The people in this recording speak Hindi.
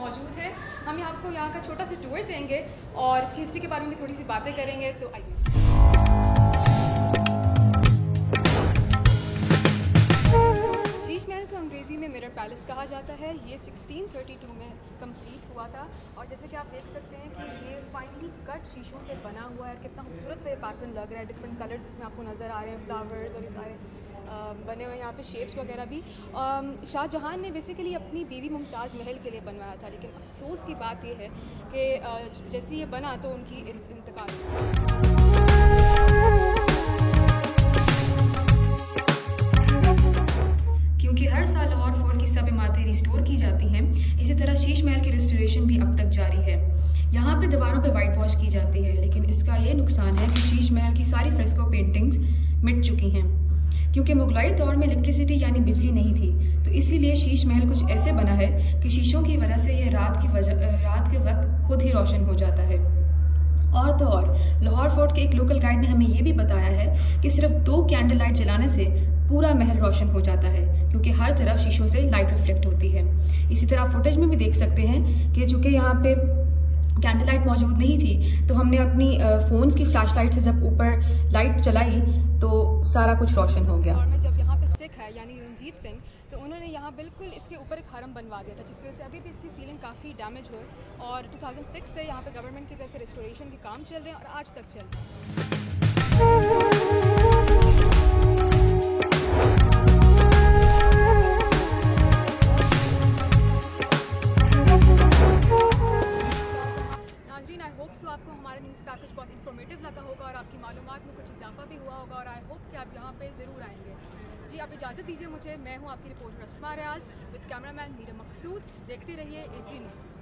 मौजूद हैं। हम यहाँ आपको यहाँ का छोटा सा टूर देंगे और इसकी हिस्ट्री के बारे में भी थोड़ी सी बातें करेंगे तो आइए। शीश महल को अंग्रेज़ी में मिरर पैलेस कहा जाता है। ये 1632 में कंप्लीट हुआ था और जैसे कि आप देख सकते हैं कि ये फाइनली कट शीशों से बना हुआ है। कितना खूबसूरत से पैटर्न लग रहा है। डिफरेंट कलर्स जिसमें आपको नज़र आ रहे हैं फ्लावर्स और ये सारे। बने हुए यहाँ पे शेप्स वगैरह भी। शाहजहाँ ने बेसिकली अपनी बीवी मुमताज़ महल के लिए बनवाया था, लेकिन अफसोस की बात यह है कि जैसे ये बना तो उनकी इंतकाल। क्योंकि हर साल लाहौर फोर्ट की सब इमारतें रिस्टोर की जाती हैं, इसी तरह शीश महल की रिस्टोरेशन भी अब तक जारी है। यहाँ पे दीवारों पे वाइट वॉश की जाती है, लेकिन इसका ये नुकसान है कि शीश महल की सारी फ्रेस्को पेंटिंग्स क्योंकि मुगलाई दौर में इलेक्ट्रिसिटी यानी बिजली नहीं थी। तो इसीलिए शीश महल कुछ ऐसे बना है कि शीशों की वजह से ये रात की वजह रात के वक्त खुद ही रोशन हो जाता है। और तो और, लाहौर फोर्ट के एक लोकल गाइड ने हमें ये भी बताया है कि सिर्फ़ दो कैंडल लाइट जलाने से पूरा महल रोशन हो जाता है, क्योंकि हर तरफ़ शीशों से लाइट रिफ्लेक्ट होती है। इसी तरह फुटेज में भी देख सकते हैं कि चूँकि यहाँ पे कैंडल लाइट मौजूद नहीं थी तो हमने अपनी फ़ोन्स की फ्लैश लाइट से जब ऊपर लाइट चलाई तो सारा कुछ रोशन हो गया। और जब यहाँ सिख है, यानी रंजीत सिंह तो उन्होंने यहाँ बिल्कुल इसके ऊपर एक हरम बनवा दिया था, जिसकी वजह से अभी भी इसकी सीलिंग काफ़ी डैमेज हुई। और 2006 से यहाँ पे गवर्नमेंट की तरफ़ से रेस्टोरेशन के काम चल रहे हैं और आज तक चल रहे आपको हमारा न्यूज़ पैकेज बहुत इन्फॉर्मेटिव लगा होगा और आपकी मालूम में कुछ इजाफा भी हुआ होगा और आई होप कि आप यहाँ पे ज़रूर आएँगे। जी, आप इजाज़त दीजिए मुझे। मैं हूँ आपकी reporter Rasma Riaz with cameraman Meera Maqsood. देखते रहिए ए न्यूज़